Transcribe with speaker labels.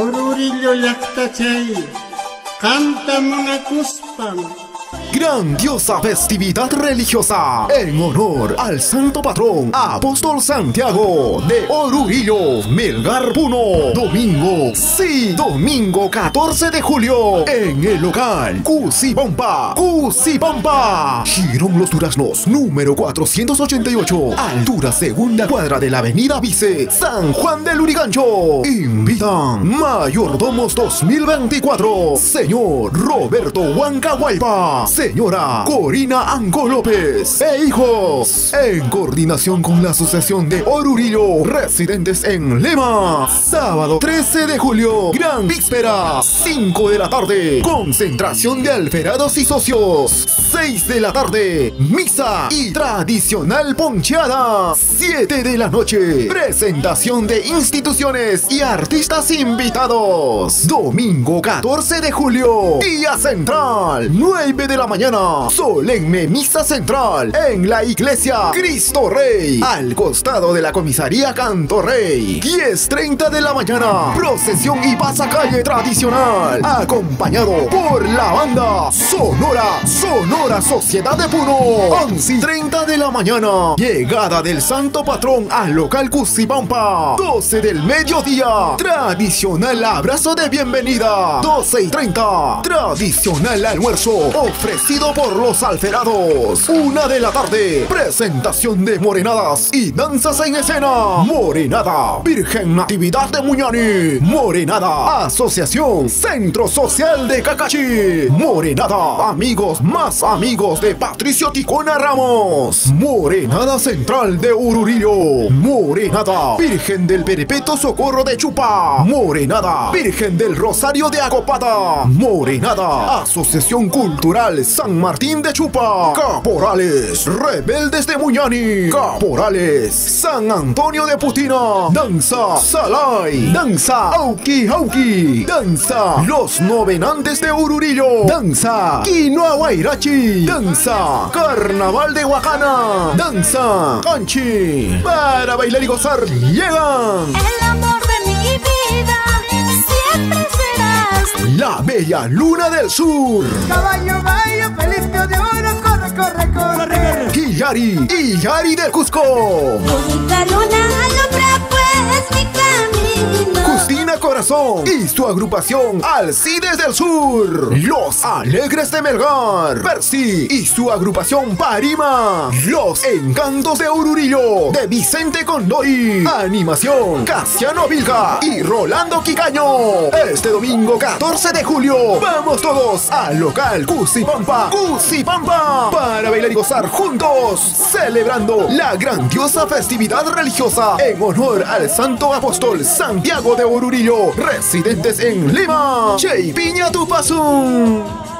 Speaker 1: Ororillo llaqtachay, canta nuna cuspan,
Speaker 2: Grandiosa festividad religiosa en honor al santo patrón Apóstol Santiago de Orurillo, Melgar Puno. Domingo, sí, domingo 14 de julio en el local Cusibomba, Cusibomba. Girón Los Duraznos, número 488, altura segunda cuadra de la avenida Vice, San Juan del Urigancho. Invitan Mayordomos 2024, señor Roberto Huancahuaypa señora Corina Ango López e hijos, en coordinación con la Asociación de Orurillo, residentes en Lema. Sábado 13 de julio, gran víspera, 5 de la tarde, concentración de alferados y socios. 6 de la tarde, misa y tradicional poncheada. 7 de la noche, presentación de instituciones y artistas invitados. Domingo 14 de julio, día central, 9 de la mañana, solemne misa central en la iglesia Cristo Rey, al costado de la comisaría Canto Rey. 10.30 de la mañana, procesión y pasacalle tradicional, acompañado por la banda Sonora, Sonora Sociedad de Puno. 11.30 de la mañana, llegada del santo patrón al local Cusibampa. 12 del mediodía, tradicional abrazo de bienvenida. 12 y 30, tradicional almuerzo ofrecido por los alterados. Una de la tarde, presentación de morenadas y danzas en escena. Morenada, Virgen Natividad de Muñani. Morenada, Asociación Centro Social de Cacachi. Morenada, amigos más amigos de Patricio Ticona Ramos. Morenada Central de Ururillo. Morenada, Virgen del Perepeto Socorro de Chupa. Morenada, Virgen del Rosario de Acopata. Morenada, Asociación Cultural San Martín de Chupa, Caporales, Rebeldes de Muñani, Caporales, San Antonio de Putina, Danza Salai, Danza Auki Auki, Danza Los Novenantes de Ururillo, Danza Quinoa Guairachi, Danza Carnaval de Huacana, Danza Canchi, para bailar y gozar llegan.
Speaker 3: El amor de mi vida.
Speaker 2: La Bella Luna del Sur.
Speaker 4: Caballo vaya, feliz de oro, corre, corre, corre.
Speaker 2: Yari y Yari del Cusco.
Speaker 3: Bonita luna alumbra
Speaker 2: Y su agrupación Alcides del Sur. Los Alegres de Melgar. Percy y su agrupación Parima. Los Encantos de Ururillo de Vicente Condori. Animación Casiano Vilga y Rolando Quicaño. Este domingo 14 de julio vamos todos al local Cusipampa. Cusipampa para bailar y gozar juntos. Celebrando la grandiosa festividad religiosa en honor al Santo Apóstol Santiago de Ururillo, residentes en Lima. Che Piña Tupazum.